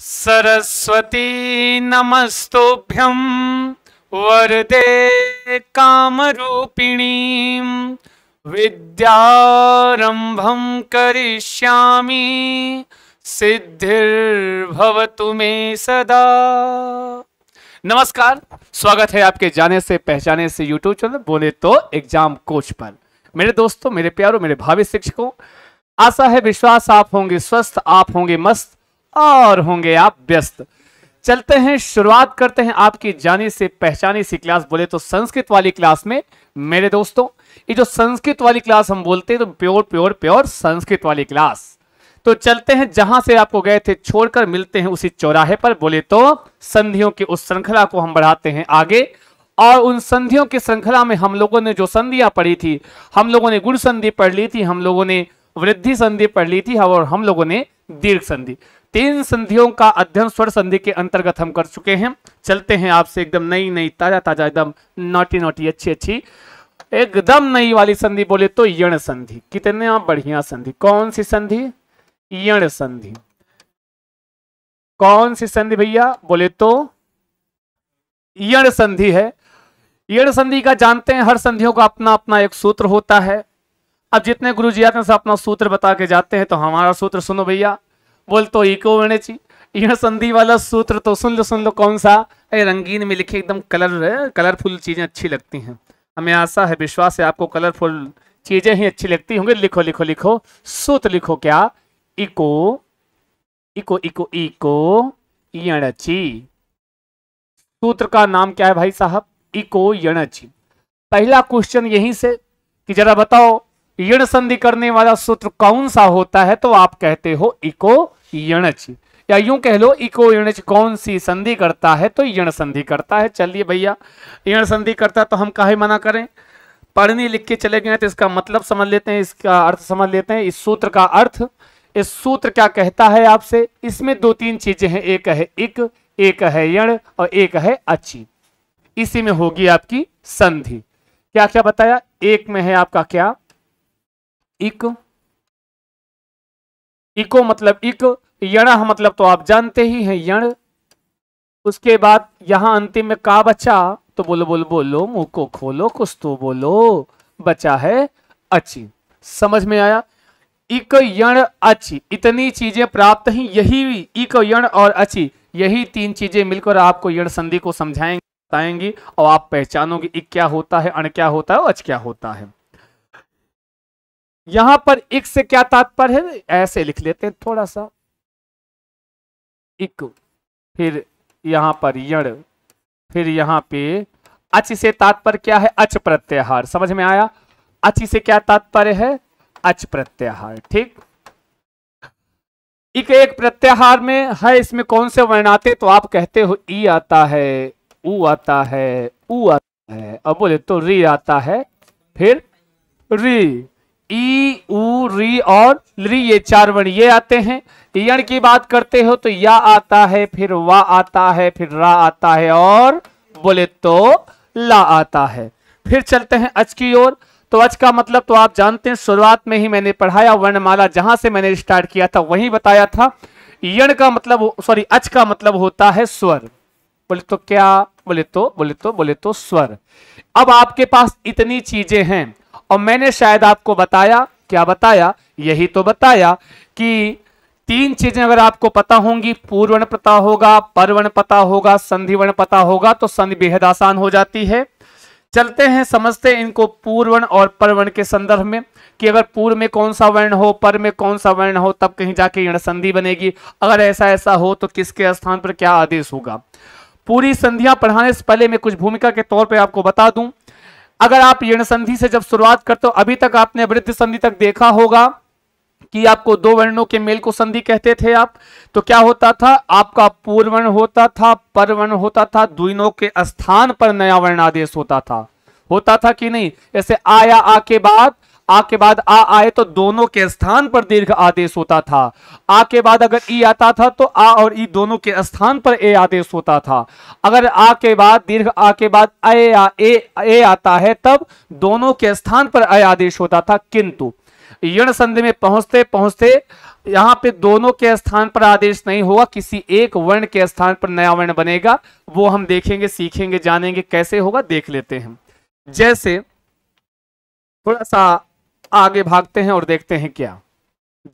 सरस्वती नमस्तुभ्यं वरदे कामरूपिणीं। विद्यारम्भं करिष्यामि, सिद्धिर्भवतु मे सदा। नमस्कार, स्वागत है आपके जाने से, पहचाने से यूट्यूब चैनल बोले तो एग्ज़ाम कोच पर। मेरे दोस्तों, मेरे प्यारों, मेरे भावी शिक्षकों, आशा है विश्वास आप होंगे, स्वस्थ आप होंगे, मस्त। और होंगे आप व्यस्त। चलते हैं, शुरुआत करते हैं आपकी जाने से पहचाने सी क्लास, बोले तो संस्कृत वाली क्लास में। मेरे दोस्तों, ये जो संस्कृत वाली क्लास हम बोलते हैं तो प्योर प्योर प्योर संस्कृत वाली क्लास। तो चलते हैं, जहाँ से आपको गए थे, छोड़कर मिलते हैं उसी चौराहे पर। बोले तो संधियों की उस श्रृंखला को हम बढ़ाते हैं आगे। और उन संधियों की श्रृंखला में हम लोगों ने जो संधियाँ पढ़ी थी, हम लोगों ने गुण संधि पढ़ ली थी, हम लोगों ने वृद्धि संधि पढ़ ली थी, और हम लोगों ने दीर्घ संधि। तीन संधियों का अध्ययन स्वर संधि के अंतर्गत हम कर चुके हैं। चलते हैं आपसे एकदम नई नई, ताज़ा ताज़ा, एकदम नोटी नोटी अच्छी अच्छी, एकदम नई वाली संधि बोले तो यण संधि। कितने बढ़िया संधि। कौन सी संधि? यण संधि। कौन सी संधि भैया? बोले तो यण संधि है। यण संधि का जानते हैं, हर संधियों का अपना अपना एक सूत्र होता है। अब जितने गुरु जी आते हैं अपना सूत्र बता के जाते हैं तो हमारा सूत्र सुनो भैया। बोल तो इको वेणेची यह संधि वाला सूत्र तो सुन लो सुन लो कौन सा? अरे रंगीन में लिखे एकदम कलर, कलरफुल चीज़ें अच्छी लगती हैं। हमें आशा है, विश्वास है, आपको कलरफुल चीज़ें ही अच्छी लगती होंगी। लिखो लिखो लिखो। सूत्र लिखो क्या? इको इको इको इको, यणची। सूत्र का नाम क्या है भाई साहब? इको, यणची। पहला क्वेश्चन यहीं से कि जरा बताओ, यण संधि करने वाला सूत्र कौन सा होता है? तो आप कहते हो इको यणच। या यूँ कह लो, इको यणच कौन सी संधि करता है तो यण संधि करता है। चलिए भैया, यण संधि करता तो हम काहे मना करें? पढ़ने लिख के चले गए तो इसका मतलब समझ लेते हैं, इसका अर्थ समझ लेते हैं, इस सूत्र का अर्थ। इस सूत्र क्या कहता है आपसे? इसमें दो तीन चीज़ें हैं, एक है इक, एक है यण और एक है अच्छी इसी में होगी आपकी संधि। क्या क्या बताया? एक में है आपका क्या? इक। इको मतलब इक, यण मतलब तो आप जानते ही हैं, यण। उसके बाद यहाँ अंतिम में का बचा? तो बोलो बोलो बोलो, मुँह को खोलो, कुछ तो बोलो। बचा है अची। समझ में आया? इक, यण, अची। इतनी चीज़ें प्राप्त ही, यही इक, यण और अची। यही तीन चीज़ें मिलकर आपको यण संधि को समझाएँगे बताएँगी और आप पहचानोगे, इक क्या होता है, अण क्या होता है और अच क्या होता है। यहाँ पर इक से क्या तात्पर्य है? ऐसे लिख लेते हैं थोड़ा सा इक, फिर यहाँ पर यण, फिर यहाँ पे अच से तात्पर्य क्या है? अच प्रत्याहार। समझ में आया? अच से क्या तात्पर्य है? अच प्रत्याहार। ठीक? इक एक प्रत्याहार में है, इसमें कौन से वर्ण आते तो आप कहते हो, ई आता है ऊ आता है ऊ आता है। अब बोले तो री आता है, फिर री। ई, उ, री और री, ये चार वर्ण ये आते हैं। यण की बात करते हो तो या आता है, फिर वा आता है, फिर रा आता है और बोले तो ला आता है। फिर चलते हैं अच की ओर। तो अच का मतलब तो आप जानते हैं, शुरुआत में ही मैंने पढ़ाया वर्णमाला जहाँ से मैंने स्टार्ट किया था, वहीं बताया था। यण का मतलब सॉरी, अच का मतलब होता है स्वर। बोले तो क्या? बोले तो बोले तो बोले तो स्वर। अब आपके पास इतनी चीज़ें हैं। और मैंने शायद आपको बताया, क्या बताया? यही तो बताया कि तीन चीज़ें अगर आपको पता होंगी, पूर्वण पता होगा, परवण पता होगा, संधिवर्ण पता होगा तो संधि बेहद आसान हो जाती है। चलते हैं, समझते हैं इनको पूर्वण और परवण के संदर्भ में कि अगर पूर्व में कौन सा वर्ण हो, पर में कौन सा वर्ण हो, तब कहीं जाके यण संधि बनेगी। अगर ऐसा ऐसा हो तो किसके स्थान पर क्या आदेश होगा? पूरी संधियाँ पढ़ाने से पहले मैं कुछ भूमिका के तौर पर आपको बता दूँ। अगर आप यण संधि से जब शुरुआत करते हो, अभी तक आपने वृद्ध संधि तक देखा होगा कि आपको दो वर्णों के मेल को संधि कहते थे आप तो क्या होता था? आपका पूर्वर्ण होता था पर वर्ण होता था दुनों के स्थान पर नया वर्ण आदेश होता था। होता था कि नहीं? ऐसे आया आ के बाद आ के बाद आ आए तो दोनों के स्थान पर दीर्घ आदेश होता था। आ के बाद अगर ई आता था तो आ और ई दोनों के स्थान पर ए आदेश होता था। अगर आ के बाद दीर्घ आ के बाद ए आ, ए, ए आता है तब दोनों के स्थान पर अय आदेश होता था किंतु यण संधि में पहुँचते पहुँचते यहाँ पे दोनों के स्थान पर आदेश नहीं होगा किसी एक वर्ण के स्थान पर नया वर्ण बनेगा वो हम देखेंगे सीखेंगे जानेंगे कैसे होगा देख लेते हैं। जैसे थोड़ा सा आगे भागते हैं और देखते हैं क्या।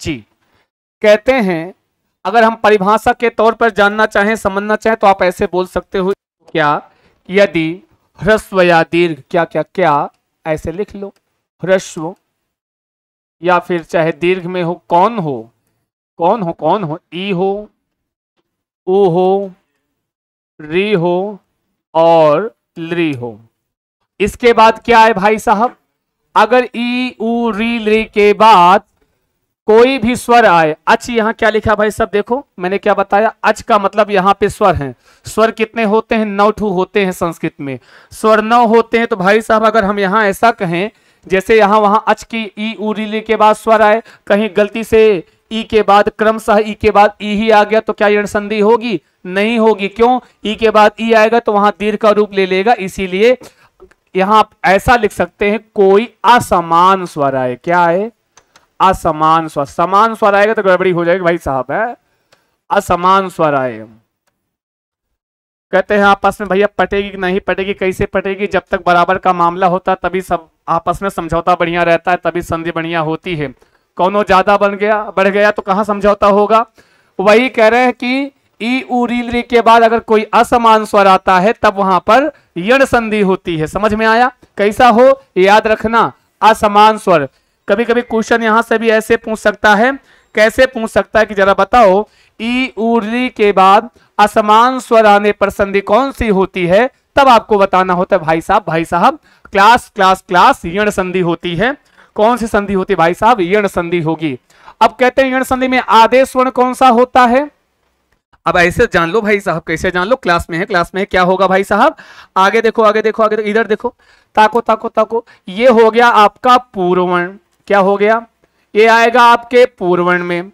जी। कहते हैं, अगर हम परिभाषा के तौर पर जानना चाहें, समझना चाहें तो आप ऐसे बोल सकते हो, क्या, यदि ह्रस्व या दीर्घ, क्या क्या क्या, ऐसे लिख लो। ह्रस्व, या फिर चाहे दीर्घ में हो, कौन हो कौन हो कौन हो, ई हो, उ हो, री हो, और ली हो। इसके बाद क्या है भाई साहब? अगर ई, उ, री, ली के बाद कोई भी स्वर आए, अच यहाँ क्या लिखा भाई सब देखो, मैंने क्या बताया, अच का मतलब यहाँ पे स्वर हैं। स्वर कितने होते हैं? नौ ठू होते हैं संस्कृत में। स्वर नौ होते हैं तो भाई साहब अगर हम यहाँ ऐसा कहें, जैसे यहाँ वहाँ अच की ई उरीली के बाद स्वर आए, कहीं गलती से ई के बाद क्रमशः ई के बाद ई ही आ गया तो क्या यण संधि होगी? नहीं होगी। क्यों? ई के बाद ई आएगा तो वहाँ दीर्घ का रूप ले लेगा, इसीलिए यहाँ आप ऐसा लिख सकते हैं, कोई असमान स्वर आए। क्या है असमान स्वर। समान स्वर आएगा तो गड़बड़ी हो जाएगी, भाई साहब, है? असमान स्वर आए कहते हैं, आपस में भैया पटेगी कि नहीं पटेगी, कैसे पटेगी? जब तक बराबर का मामला होता है तभी सब आपस में समझौता बढ़िया रहता है, तभी संधि बढ़िया होती है। कौनो ज़्यादा बन गया, बढ़ गया तो कहाँ समझौता होगा? वही कह रहे हैं कि ई उरील के बाद अगर कोई असमान स्वर आता है, तब वहाँ पर यण संधि होती है। समझ में आया? कैसा हो? याद रखना, असमान स्वर। कभी कभी क्वेश्चन यहाँ से भी ऐसे पूछ सकता है। कैसे पूछ सकता है कि जरा बताओ? ई उर्ली के बाद असमान स्वर आने पर संधि कौन सी होती है? तब आपको बताना होता है, भाई साहब भाई साहब, क्लास क्लास क्लास, यण संधि होती है। कौन सी संधि होती है? भाई साहब, यण संधि होगी। अब कहते हैं, यण संधि में आदेश वर्ण कौन सा होता है? अब ऐसे जान लो भाई साहब, कैसे जान लो? क्लास में है, क्लास में है। क्या होगा भाई साहब? आगे देखो आगे देखो आगे देखो, इधर देखो। ताको ताको ताको। ये हो गया आपका पूर्वण क्या हो गया? ये आएगा आपके पूर्वण में।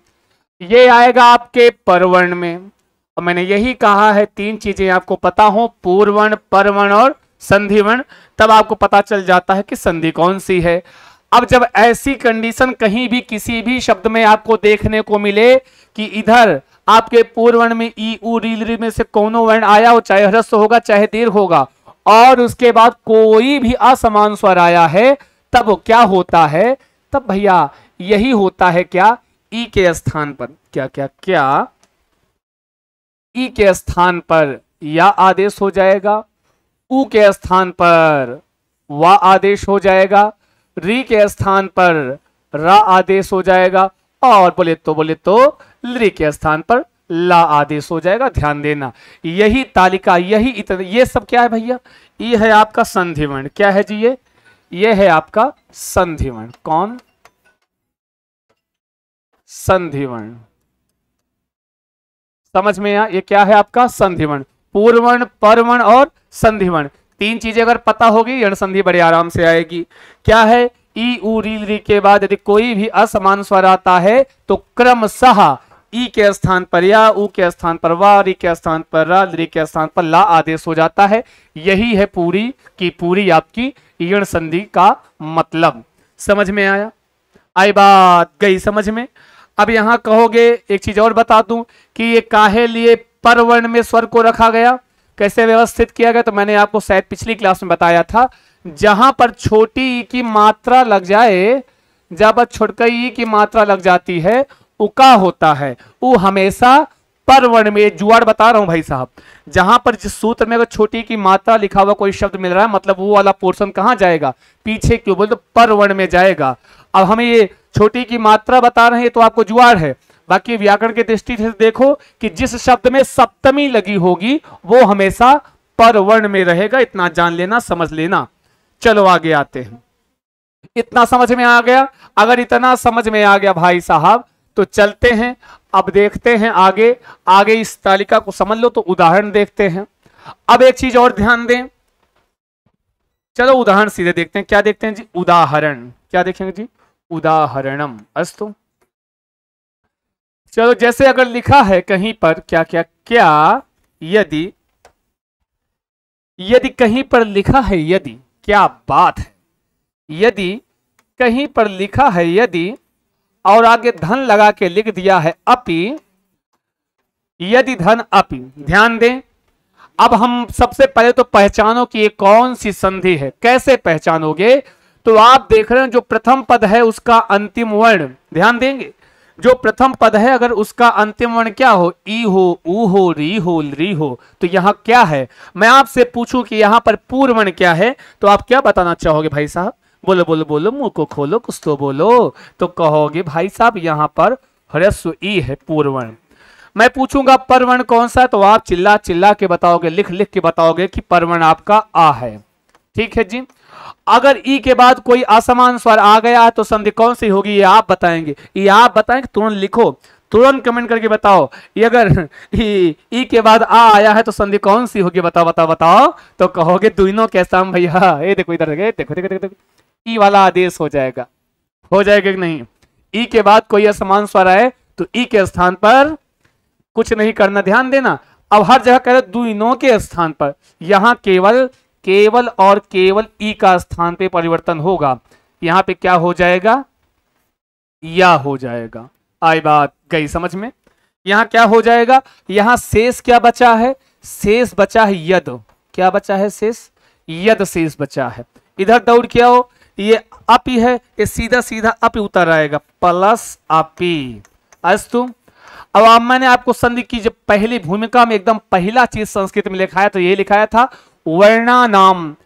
ये आएगा आपके परवर्ण में। और मैंने यही कहा है, तीन चीज़ें आपको पता हो पूर्वण परवण और संधिवण तब आपको पता चल जाता है कि संधि कौन सी है। अब जब ऐसी कंडीशन कहीं भी किसी भी शब्द में आपको देखने को मिले कि इधर आपके पूर्वण में ई री में से कोनो वर्ण आया हो, चाहे ह्रस्व होगा, चाहे दीर्घ होगा, और उसके बाद कोई भी असमान स्वर आया है, तब क्या होता है? तब भैया यही होता है क्या? ई के स्थान पर। क्या क्या क्या? ई के स्थान पर या आदेश हो जाएगा, उ के स्थान पर वा आदेश हो जाएगा री के स्थान पर रा आदेश हो जाएगा और बोले तो बोले तो ली के स्थान पर ला आदेश हो जाएगा, ध्यान देना। यही तालिका, यही इतना ये सब क्या है भैया? ये है आपका संधिवर्ण। क्या है जी ये? ये है आपका संधिवर्ण। कौन? संधिवर्ण। समझ में आ ये क्या है आपका? संधिवर्ण। पूर्वण परवण और संधिवर्ण। तीन चीज़ें अगर पता होगी यण संधि बड़े आराम से आएगी। क्या है? ई, उ, री री के बाद यदि कोई भी असमान स्वर आता है तो क्रमशः ई के स्थान पर या, उ के स्थान पर वा, री के स्थान पर रा, री के स्थान पर ला आदेश हो जाता है। यही है पूरी की पूरी आपकी यण संधि का मतलब। समझ में आया? आई बात गई समझ में? अब यहाँ कहोगे, एक चीज़ और बता दूँ कि ये काहे लिए परवर्ण में स्वर को रखा गया? कैसे व्यवस्थित किया गया तो मैंने आपको शायद पिछली क्लास में बताया था। जहाँ पर छोटी ई की मात्रा लग जाए जब छोटका ई की मात्रा लग जाती है उका होता है। वो हमेशा परवर्ण में, जुआड़ बता रहा हूँ भाई साहब, जहाँ पर जिस सूत्र में अगर छोटी की मात्रा लिखा हुआ कोई शब्द मिल रहा है मतलब वो वाला पोर्शन कहाँ जाएगा? पीछे क्यों बोलते तो परवर्ण में जाएगा। अब हमें ये छोटी की मात्रा बता रहे हैं तो आपको जुआड़ है। बाकी व्याकरण की दृष्टि से देखो कि जिस शब्द में सप्तमी लगी होगी, वो हमेशा परवर्ण में रहेगा। इतना जान लेना, समझ लेना। चलो आगे आते हैं। इतना समझ में आ गया? अगर इतना समझ में आ गया भाई साहब तो चलते हैं। अब देखते हैं आगे। आगे इस तालिका को समझ लो तो उदाहरण देखते हैं। अब एक चीज़ और ध्यान दें। चलो उदाहरण सीधे देखते हैं। क्या देखते हैं जी? उदाहरण। क्या देखेंगे जी? उदाहरणम। अस्तु। चलो जैसे अगर लिखा है कहीं पर, क्या क्या क्या यदि यदि कहीं पर लिखा है यदि, क्या बात है? यदि कहीं पर लिखा है यदि, और आगे धन लगा के लिख दिया है अपि, यदि धन अपि, ध्यान दें। अब हम सबसे पहले तो पहचानो कि ये कौन सी संधि है। कैसे पहचानोगे? तो आप देख रहे हैं जो प्रथम पद है उसका अंतिम वर्ण। ध्यान देंगे? जो प्रथम पद है, अगर उसका अंतिम वर्ण क्या हो? ई हो, ऊ हो, री हो री हो तो यहाँ क्या है? मैं आपसे पूछूँ कि यहाँ पर पूर्व वर्ण क्या है? तो आप क्या बताना चाहोगे भाई साहब? बोलो बोलो बोलो, मुँह को खोलो कुछ तो बोलो। तो कहोगे, भाई साहब, यहाँ पर ह्रस्व ई है पूर्वर्ण मैं पूछूँगा परवर्ण कौन सा तो आप चिल्ला चिल्ला के बताओगे, लिख लिख के बताओगे कि परवर्ण आपका आ है। ठीक है जी? अगर ई के बाद कोई असमान स्वर आ गया तो संधि कौन सी होगी ये आप बताएँगे। ये आप बताएँगे तुरंत लिखो। तुरंत कमेंट करके बताओ ये अगर ई, के बाद आ आया है तो संधि कौन सी होगी बताओ बताओ बताओ। तो कहोगे दुइनों के साम भैया ये देखो इधर देखो देखो देखो ई वाला आदेश हो जाएगा। हो जाएगा कि नहीं? ई के बाद कोई असमान स्वर आए तो ई के स्थान पर कुछ नहीं करना। ध्यान देना अब हर जगह कह रहे दुइनों के स्थान पर। यहाँ केवल केवल और केवल ई का स्थान पे परिवर्तन होगा। यहाँ पे क्या हो जाएगा? या हो जाएगा। आई बात गई समझ में? यहाँ क्या हो जाएगा? यहाँ शेष क्या बचा है? शेष बचा है यद। क्या बचा है शेष? यद शेष बचा है। इधर दौड़ क्या हो, ये अपी है ये सीधा सीधा अपी उतर आएगा। प्लस अपी अस्तु, अब मैंने आपको संधि की जब पहली भूमिका में एकदम पहला चीज़ संस्कृत में लिखाया तो ये लिखाया था वर्णा नाम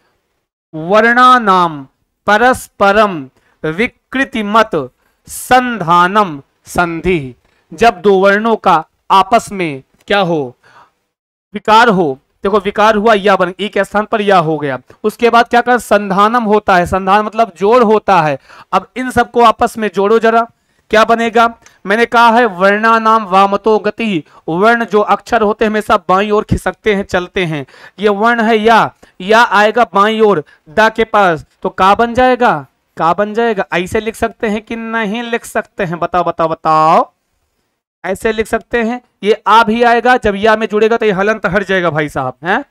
वर्णा नाम परस्परम विकृति मत संधानम संधि। जब दो वर्णों का आपस में क्या हो? विकार हो। देखो, विकार हुआ या बन, एक स्थान पर या हो गया। उसके बाद क्या कर? संधानम होता है। संधान मतलब जोड़ होता है। अब इन सबको आपस में जोड़ो जरा। क्या बनेगा? मैंने कहा है, वर्णा नाम वामतो गति। वर्ण जो अक्षर होते हैं, हमेशा बाई ओर खिसकते हैं, चलते हैं। ये वर्ण है या या आएगा बाई ओर, द के पास। तो का बन जाएगा? का बन जाएगा? ऐसे लिख सकते हैं कि नहीं लिख सकते हैं? बताओ बताओ बताओ। ऐसे लिख सकते हैं, ये आ भी आएगा, जब या में जुड़ेगा तो ये हलंत हट जाएगा भाई साहब, हैं?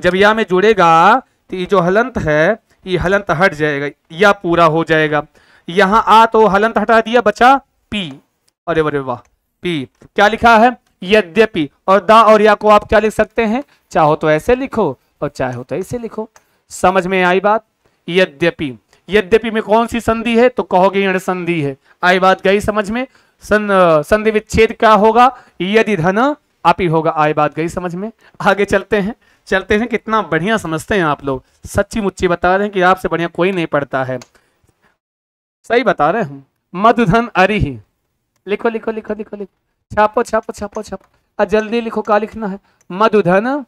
जब या में जुड़ेगा तो ये जो हलंत है, ये हलंत हट जाएगा, या पूरा हो जाएगा। यहाँ आ तो हलंत हटा दिया, बचा पी। अरे अरे वाह। पी क्या लिखा है? यद्यपि। और दा और या को आप क्या लिख सकते हैं? चाहो तो ऐसे लिखो और चाहो तो ऐसे लिखो। समझ में आई बात? यद्यपि। यद्यपि में कौन सी संधि है? तो कहोगे यण संधि है। आई बात गई समझ में? सं, संधि विच्छेद क्या होगा? यदि धन आप ही होगा। आई बात गई समझ में? आगे चलते हैं। चलते हैं। कितना बढ़िया समझते हैं आप लोग। सच्ची मुच्ची बता रहे हैं कि आपसे बढ़िया कोई नहीं पढ़ता है। सही बता रहे हैं। मधुधन अरिही। लिखो लिखो लिखो लिखो लिखो। छापो छापो छापो छापो। और जल्दी लिखो क्या लिखना है? मधुधन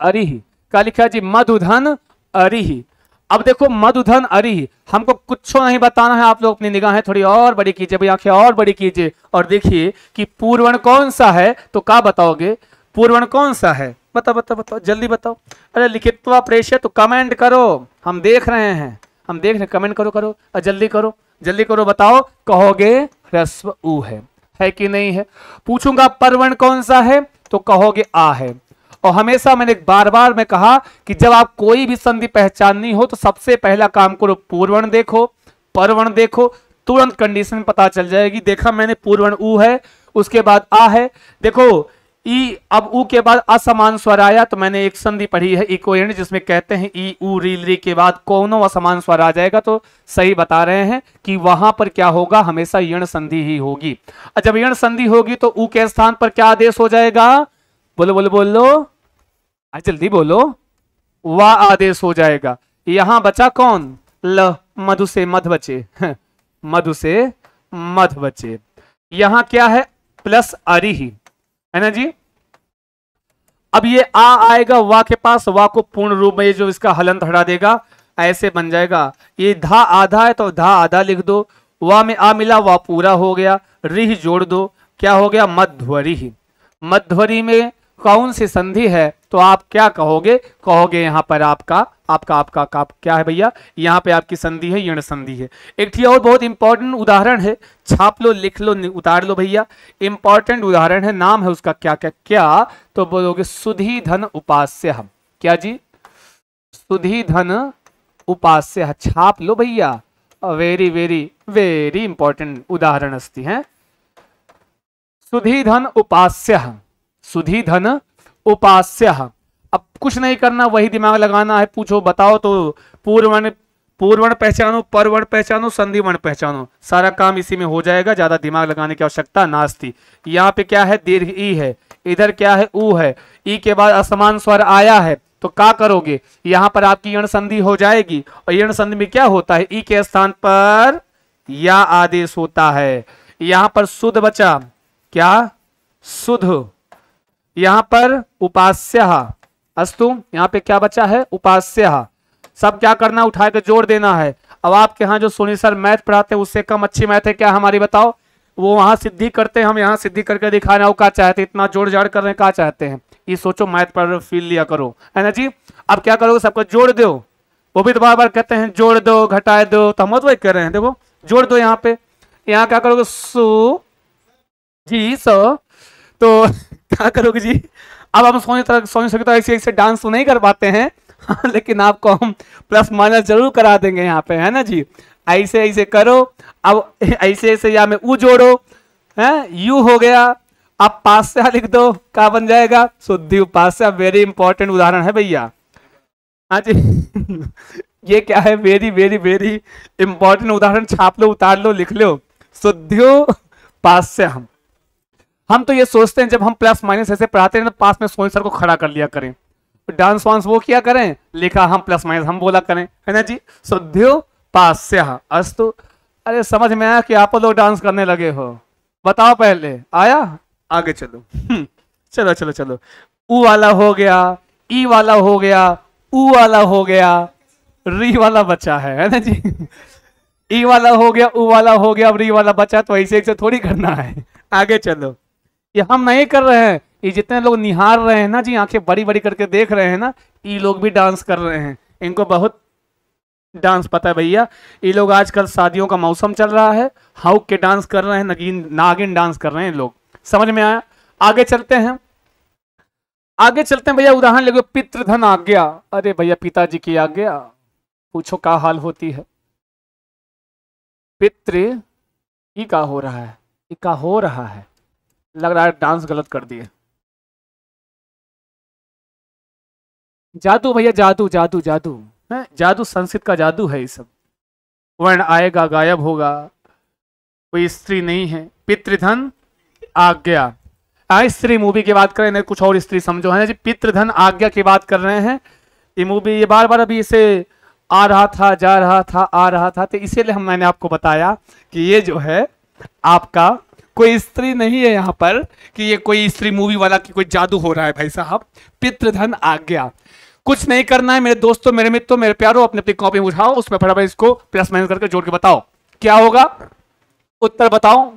अरिही। क्या लिखा जी? मधुधन अरिही। अब देखो, मधुधन अरिही। हमको कुछ नहीं बताना है, आप लोग अपनी निगाहें थोड़ी और बड़ी कीजिए भाई आँखें और बड़ी कीजिए। और देखिए कि पूर्वण कौन सा है तो क्या बताओगे? पूर्वण कौन सा है? बताओ बताओ बताओ, जल्दी बताओ। अरे, लिखित्वा प्रेषय तो कमेंट करो। हम देख रहे हैं। हम देख रहे कमेंट करो करो। जल्दी करो जल्दी करो, बताओ, कहोगे? ह्रस्व ऊ है। है कि नहीं है? पूछूँगा, परवण कौन सा है? तो कहोगे, आ है। और हमेशा मैंने बार बार में कहा कि जब आप कोई भी संधि पहचाननी हो तो सबसे पहला काम करो, पूर्वण देखो, परवण देखो, तुरंत कंडीशन पता चल जाएगी। देखा मैंने, पूर्वण ऊ है, उसके बाद आ है। देखो ई, अब ऊ के बाद असमान स्वर आया तो मैंने एक संधि पढ़ी है इकोयण जिसमें कहते हैं, ई, ऊ, री री के बाद कौनो असमान स्वर आ जाएगा तो सही बता रहे हैं कि वहाँ पर क्या होगा, हमेशा यण संधि ही होगी। जब यण संधि होगी तो ऊ के स्थान पर क्या आदेश हो जाएगा? बोलो बोलो बोलो। जल्दी बोलो। वाह आदेश हो जाएगा। यहाँ बचा कौन? ल, मधु से मध बचे। मधु से मध बचे। यहाँ क्या है? प्लस अरी ही है ना जी? अब ये आ आएगा वा के पास वा को पूर्ण रूप में ये जो इसका हलंत हटा देगा, ऐसे बन जाएगा। ये धा आधा है तो धा आधा लिख दो। वा में आ मिला, वा पूरा हो गया। रिह जोड़ दो। क्या हो गया? मध्वरी मध्वरी में कौन सी संधि है? तो आप क्या कहोगे? कहोगे यहाँ पर आपका आपका आपका का, क्या है भैया? यहाँ पे आपकी संधि है यण संधि है। एक और बहुत इंपॉर्टेंट उदाहरण है। छाप लो लिख लो उतार लो भैया। इंपॉर्टेंट उदाहरण है नाम है उसका क्या क्या क्या? तो बोलोगे सुधी धन उपास्य हम क्या जी? सुधी धन उपास्य छाप लो भैया। वेरी वेरी वेरी इंपॉर्टेंट उदाहरण अस्ति है। सुधी धन उपास्य सुधी धन उपास्य। अब कुछ नहीं करना, वही दिमाग लगाना है, पूछो, बताओ तो पूर्वण पूर्वण पहचानो, परवण पहचानो, संधिवण पहचानो। सारा काम इसी में हो जाएगा, ज़्यादा दिमाग लगाने की आवश्यकता नास्ती। यहाँ पे क्या है? दीर्घ ई है। इधर क्या है? ऊ है। ई के बाद असमान स्वर आया है। तो क्या करोगे? यहाँ पर आपकी यण संधि हो जाएगी। और यण संधि में क्या होता है? ई के स्थान पर या आदेश होता है। यहाँ पर शुद्ध बचा। क्या? शुद्ध। यहाँ पर उपास्य। अस्तु, यहाँ पे क्या बचा है? उपास्य। सब क्या करना उठा के जोड़ देना है। अब आपके यहाँ जो सोनी सर मैथ पढ़ाते हैं, उससे कम अच्छी मैथ है क्या हमारी, बताओ? वो वहाँ सिद्धि करते हैं, हम यहाँ सिद्धि करके दिखाना वो क्या चाहते इतना जोड़ जाड़ कर रहे हैं क्या चाहते हैं? ये सोचो, मैथ पर फील लिया करो। है ना जी? अब क्या करोगे? सबको जोड़ दो। वो भी तो बार बार कहते हैं, जोड़ दो, घटाए दो। तो हम वही कर रहे हैं, देखो, जोड़ दो यहाँ पे। यहाँ क्या करोगे? सो, जी, सो तो क्या करोगे जी? अब हम सोने तरह सोने सकते ऐसे ऐसे डांस तो नहीं कर पाते हैं, लेकिन आपको हम प्लस माइनस ज़रूर करा देंगे यहाँ पे, है ना जी? ऐसे ऐसे करो, अब ऐसे ऐसे या में ऊ जोड़ो, है? यू हो गया आप पास्या लिख दो, क्या बन जाएगा? शुद्धि उपास्या वेरी इंपॉर्टेंट उदाहरण है भैया। हाँ जी। ये क्या है? वेरी वेरी वेरी इंपॉर्टेंट उदाहरण, छाप लो, उतार लो, लिख लो। शुद्धियो पास्य हम तो ये सोचते हैं जब हम प्लस माइनस ऐसे पढ़ाते हैं तो पास में सोने सर को खड़ा कर लिया करें। डांस वांस वो किया करें लिखा हम प्लस माइनस हम बोला करें। है ना जी? शुद्धियो पास्य अस्तु। अरे समझ में आया कि आप लोग डांस करने लगे हो। बताओ पहले। आया? आगे चलो। हम्म, चलो चलो चलो। ऊ वाला हो गया ई वाला हो गया ऊ वाला हो गया री वाला बचा है है ना जी? ई वाला हो गया ऊ वाला हो गया अब री वाला बचा तो ऐसे ऐसे थोड़ी करना है। आगे चलो। ये हम नहीं कर रहे हैं। ये जितने लोग निहार रहे हैं ना जी, आँखें बड़ी बड़ी करके देख रहे हैं ना, ये लोग भी डांस कर रहे हैं। इनको बहुत डांस पता है भैया। ये लोग आजकल शादियों का मौसम चल रहा है। हाउक के डांस कर रहे हैं, नगीन, नागिन डांस कर रहे हैं लोग। समझ में आया? आगे चलते हैं। आगे चलते हैं भैया, उदाहरण ले पितृधन आज्ञा। अरे भैया, पिताजी की आज्ञा। पूछो, क्या हाल होती है? पितृ का हो रहा है। का हो रहा है। लग रहा है डांस गलत कर दिए। जादू भैया, जादू जादू जादू। है? जादू संस्कृत का जादू है ये सब। वर्ण आएगा, गायब होगा। कोई स्त्री नहीं है। पितृधन आज्ञा। हाँ स्त्री मूवी की बात करें कुछ और स्त्री समझो। है ना जी, पितृधन आज्ञा की बात कर रहे हैं। ये मूवी ये बार बार अभी इसे आ रहा था, जा रहा था, आ रहा था तो इसीलिए हम मैंने आपको बताया कि ये जो है, आपका कोई स्त्री नहीं है यहाँ पर कि ये कोई स्त्री मूवी वाला की कोई जादू हो रहा है भाई साहब। पितृधन आज्ञा। कुछ नहीं करना है मेरे दोस्तों, मेरे मित्रों, मेरे प्यारों, अपनी अपनी कॉपी उठाओ, उसमें फटाफट इसको प्लस माइनस करके जोड़ के बताओ। क्या होगा? उत्तर बताओ।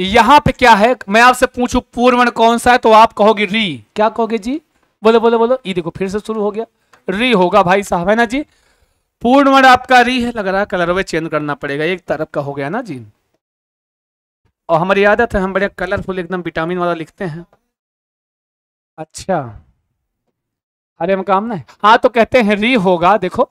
यहाँ पे क्या है? मैं आपसे पूछूँ, पूर्वण कौन सा है? तो आप कहोगे री। क्या कहोगे जी? बोलो बोलो बोलो। ये देखो, फिर से शुरू हो गया। री होगा भाई साहब, है ना जी? पूर्णवर्ण आपका री है, लग रहा है कलर वे चेंज करना पड़ेगा। एक तरफ़ का हो गया ना जी? और हमारी आदत है हम बड़े कलरफुल एकदम विटामिन वाला लिखते हैं। अच्छा। अरे हम काम ना हाँ तो कहते हैं री होगा देखो।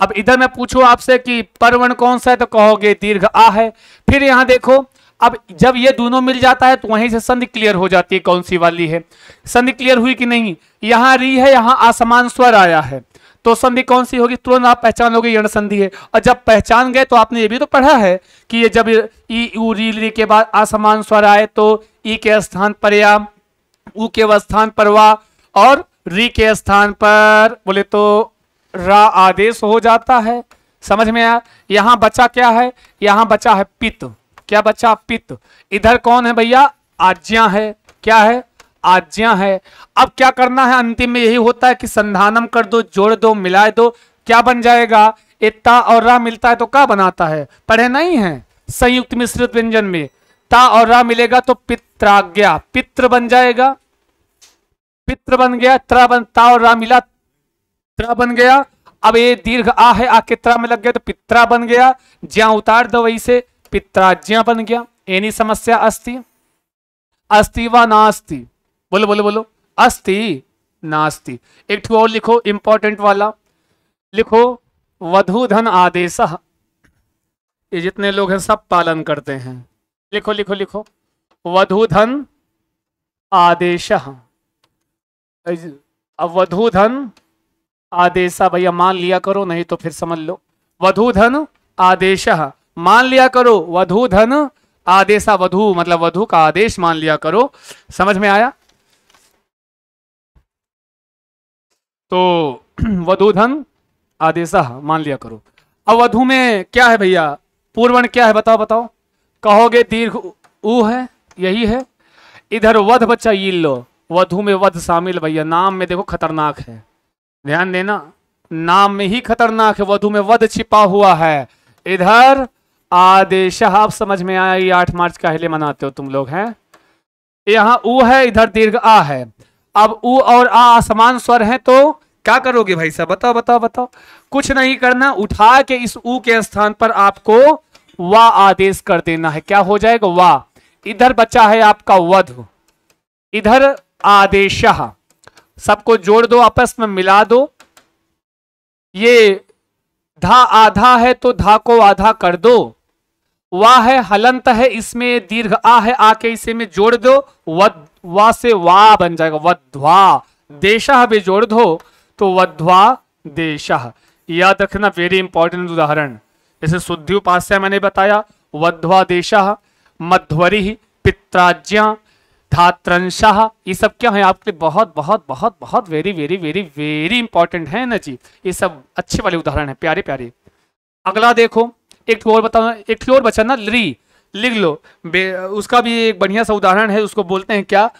अब इधर मैं पूछूँ आपसे कि परवण कौन सा है तो कहोगे दीर्घ आ है। फिर यहाँ देखो अब जब ये दोनों मिल जाता है तो वहीं से संधि क्लियर हो जाती है कौन सी वाली है। संधि क्लियर हुई कि नहीं? यहाँ री है यहाँ आसमान स्वर आया है। तो संधि कौन सी होगी? तुरंत आप पहचान लोगे यण संधि है। और जब पहचान गए तो आपने ये भी तो पढ़ा है कि ये जब ई, उ, री री के बाद असमान स्वर आए तो ई के स्थान पर या ऊ के स्थान पर वा, और री के स्थान पर, बोले तो रा आदेश हो जाता है। समझ में आया? यहाँ बचा क्या है? यहाँ बचा है पित्त। क्या बचा? पित्त। इधर कौन है भैया? आज्ञा है। क्या है? आज्ञा है। अब क्या करना है? अंतिम में यही होता है कि संधानम कर दो, जोड़ दो, मिलाए दो। क्या बन जाएगा? इतना और रा मिलता है तो क्या बनाता है? पढ़े नहीं है? संयुक्त मिश्रित व्यंजन में। ता और रा मिलेगा तो पित्राज्ञा। पित्र बन जाएगा। पित्र बन गया, त्र बन, ता और रा मिला, त्र बन गया। अब ये दीर्घ आ है, आ के त्र में लग गया तो पित्रा बन गया। ज्या उतार दो वही से, पित्राज्ञा बन गया। एनी समस्या अस्ति? अस्ति व नास्ति? बोलो बोलो बोलो। अस्ति, नास्ति। एक और लिखो इंपॉर्टेंट वाला। लिखो वधु धन आदेश। ये जितने लोग हैं, सब पालन करते हैं। लिखो लिखो लिखो। वधुधन आदेश। अब वधुधन आदेशा, भैया मान लिया करो, नहीं तो फिर समझ लो। वधुधन आदेश, मान लिया करो। वधुधन आदेशा, वधु मतलब वधु का आदेश मान लिया करो। समझ में आया? तो वधुधन आदेशा मान लिया करो। अब वधु में क्या है भैया? पूर्वण क्या है बताओ बताओ। कहोगे दीर्घ ऊ है, यही है। इधर वध बच्चा ये लो। वधु में वध शामिल भैया, नाम में देखो खतरनाक है। ध्यान देना, नाम में ही खतरनाक है, वधु में वध छिपा हुआ है। इधर आदेश, आप समझ में आया, ये आठ मार्च का हिले मनाते हो तुम लोग, हैं। यहाँ ऊ है, इधर दीर्घ आ है। अब ऊ और आ समान स्वर है तो क्या करोगे भाई साहब? बताओ बताओ बताओ। कुछ नहीं करना, उठा के इस ऊ के स्थान पर आपको वा आदेश कर देना है। क्या हो जाएगा? वा। इधर बचा है आपका वध। इधर आदेश। सबको जोड़ दो, आपस में मिला दो। ये धा आधा है तो धा को आधा कर दो। वा है, हलंत है, इसमें दीर्घ आ है, आके इसे में जोड़ दो। वा से वा बन जाएगा। वध्वा, देशा भी जोड़ दो तो वध्वा, देशा। याद रखना वेरी इंपॉर्टेंट उदाहरण। जैसे शुद्धि उपास्य मैंने बताया, वध्वा, देशा, मध्वरी पित्राज्या धात्रंशाह ये सब क्या है? आपके बहुत बहुत बहुत बहुत very very very very important है ना जी। ये सब अच्छे वाले उदाहरण है, प्यारे प्यारे। अगला देखो। एक और बताओ एक और बचा ना लरी लिख लो। उसका भी एक बढ़िया सा उदाहरण है, उसको बोलते हैं क्या?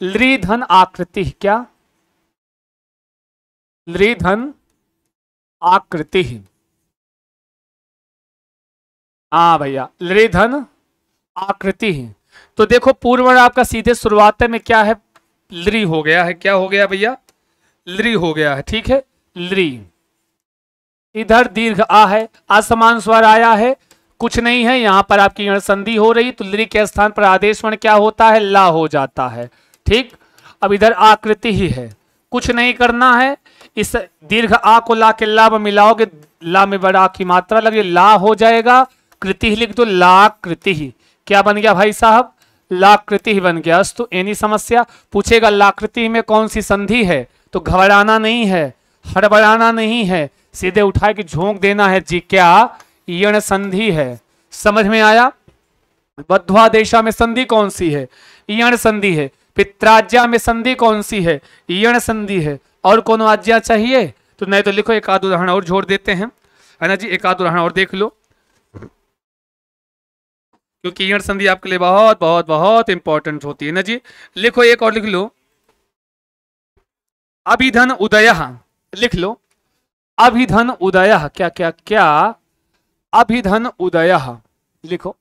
लरी धन आकृति, क्या? लरी धन आकृति। हाँ भैया लरी धन आकृति। तो देखो पूर्व आपका सीधे शुरुआत में क्या है? लरी हो गया है। क्या हो गया भैया? लरी हो गया है, ठीक है? लरी इधर दीर्घ आ है असमान स्वर आया है, कुछ नहीं है, यहाँ पर आपकी संधि हो रही तो लरी के स्थान पर आदेश वर्ण क्या होता है, ला हो जाता है, ठीक? अब इधर आकृति ही है, कुछ नहीं करना है, इस दीर्घ आ को ला के ला में मिलाओगे, ला में बड़ा की मात्रा लगे, ला हो जाएगा, कृति ही लिख दो, ला कृति ही। क्या बन गया भाई साहब? लाकृति ही बन गया, अस्तु, एनी समस्या? पूछेगा लाकृति में कौन सी संधि है? तो घबराना नहीं है, हड़बड़ाना नहीं है सीधे उठा के झोंक देना है जी, क्या यण संधि है? समझ में आया? बद्धवा देशा में संधि कौन सी है? यण संधि है। पित्राज्या में संधि कौन सी है? यण संधि है। और कौन आज्ञा चाहिए? तो नहीं तो लिखो, एक आध उदाहरण और जोड़ देते हैं। है ना जी? एक आध उदाहरण और देख लो। क्योंकि ईण संधि आपके लिए बहुत बहुत बहुत इंपॉर्टेंट होती है, ना जी? लिखो, एक और लिख लो। अभिधन उदय। लिख लो। अभिधन उदय, क्या क्या क्या? अभिधन उदय। लिखो।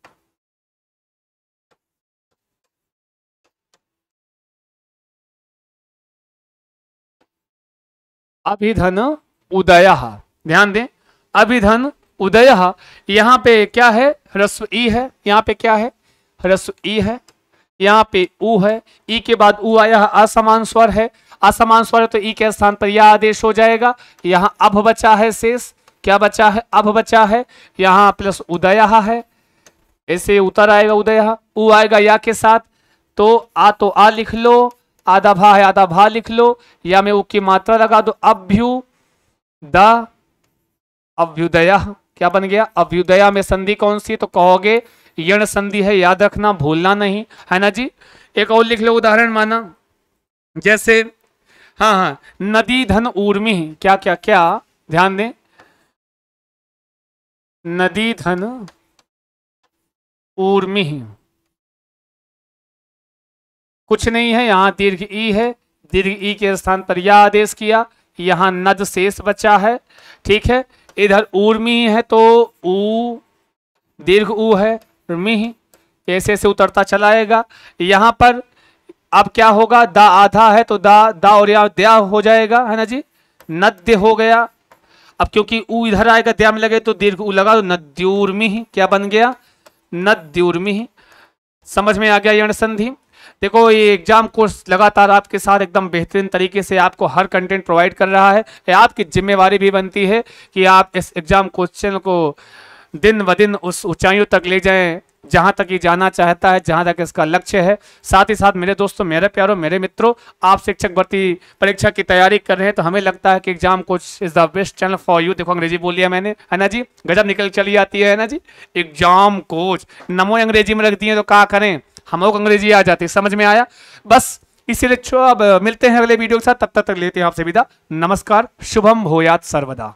अभिधन उदय। ध्यान दें। अभिधन उदय, यहाँ पे क्या है? ह्रस्व ई है। यहाँ पे क्या है? ह्रस्व ई है। यहाँ पे ऊ है। ई के बाद ऊ आया असमान स्वर है। असमान स्वर तो ई के स्थान पर यह आदेश हो जाएगा यहाँ अब बचा है शेष। क्या बचा है? अब बचा है। यहाँ प्लस उदय है। ऐसे उतर आएगा उदय। ऊ आएगा या के साथ। तो आ तो आ लिख लो। आधा भा है आधा भा लिख लो। या में ऊ की मात्रा लगा दो। अभ्यु द अभ्युदय। क्या बन गया? अभ्युदया में संधि कौन सी तो कहोगे, यण संधि है। याद रखना, भूलना नहीं। है ना जी? एक और लिख लो उदाहरण माना। जैसे हाँ हाँ। नदी धन ऊर्मी क्या क्या क्या? ध्यान दें। नदी धन ऊर्मी कुछ नहीं है, यहाँ दीर्घ ई है। दीर्घ ई के स्थान पर यह आदेश किया, यहाँ नद शेष बचा है। ठीक है, इधर ऊर्मी है तो ऊ, दीर्घ ऊ है उर्मी ऐसे ऐसे उतरता चलाएगा। यहाँ पर अब क्या होगा? दा आधा है तो दा दा और या द्या हो जाएगा, है ना जी? नद्य हो गया। अब क्योंकि ऊ इधर आएगा, द्या में लगे तो दीर्घ ऊ लगा तो नद्यूर्मी क्या बन गया? नद्यूर्मी समझ में आ गया यण संधि? देखो, ये एग्ज़ाम कोर्स लगातार आपके साथ एकदम बेहतरीन तरीके से आपको हर कंटेंट प्रोवाइड कर रहा है। आपकी जिम्मेवारी भी बनती है कि आप इस एग्ज़ाम क्वेश्चन को दिन ब दिन उस ऊंचाइयों तक ले जाएँ। जहाँ तक ये जाना चाहता है, जहाँ तक इसका लक्ष्य है। साथ ही साथ मेरे दोस्तों, मेरे प्यारों, मेरे मित्रों, आप शिक्षक भर्ती परीक्षा की तैयारी कर रहे हैं तो हमें लगता है कि exam coach is the best channel for you देखो, अंग्रेज़ी बोल लिया मैंने, है ना जी? गजब निकल चली आती है ना जी? एग्ज़ाम कोच नमो अंग्रेज़ी में रख दिए तो क्या करें? हम लोग अंग्रेज़ी आ जाती, समझ में आया? बस, इसीलिए अब मिलते हैं अगले वीडियो के साथ, तब तक लेते हैं आपसे विदा। नमस्कार, शुभम भोयात सर्वदा।